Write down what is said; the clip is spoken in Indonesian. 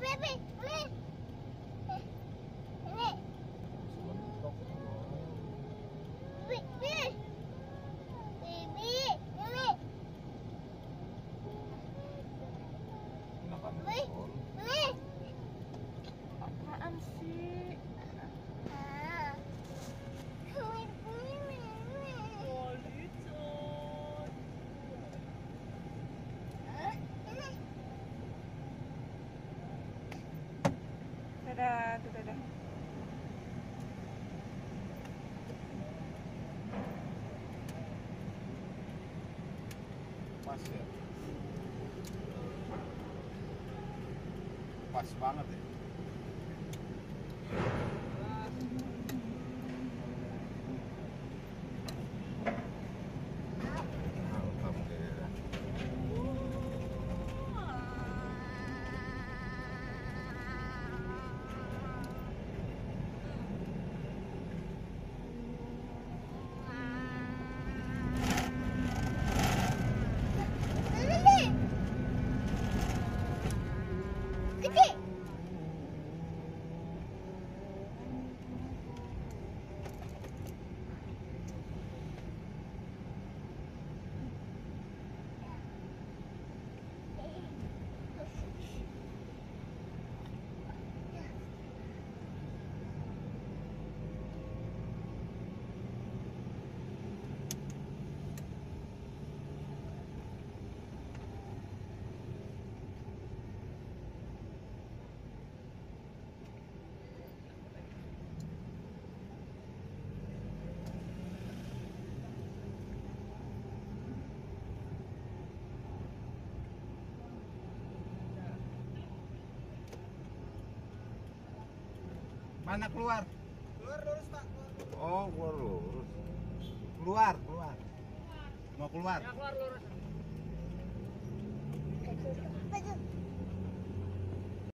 baby, passe. Passe bala dele. Mana keluar? Keluar lurus pak. Oh, keluar lurus. Keluar, keluar. Mau keluar? Ya keluar lurus.